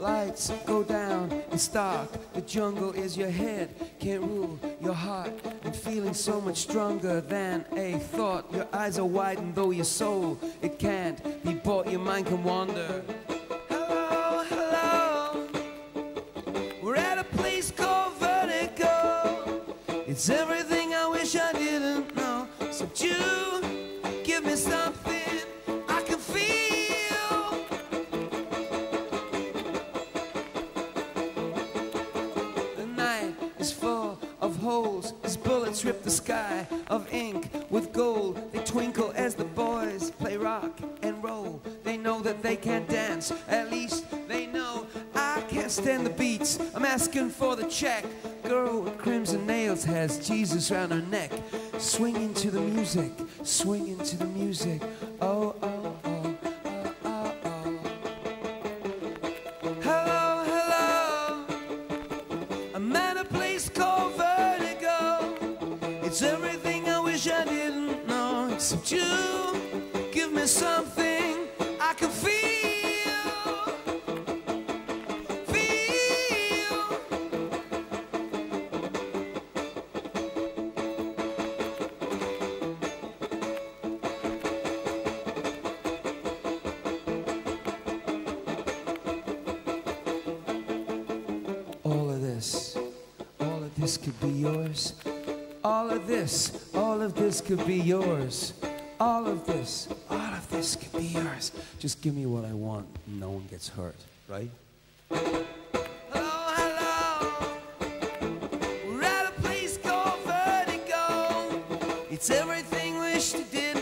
lights go down, it's dark. The jungle is your head, can't rule your heart. And feeling so much stronger than a thought. Your eyes are widened, though your soul, it can't be bought. Your mind can wander. Hello, hello. We're at a place called Vertigo. It's everything I wish I didn't know. So you give me something of holes as bullets rip the sky of ink with gold. They twinkle as the boys play rock and roll. They know that they can't dance, at least they know I can't stand the beats. I'm asking for the check. Girl with crimson nails has Jesus round her neck. Swinging to the music, swinging to the music. Oh, oh, oh, you give me something I can feel. Feel. All of this, all of this could be yours. All of this, all of this could be yours all of this, all of this could be yours. Just give me what I want. No one gets hurt, right? It's everything wished it did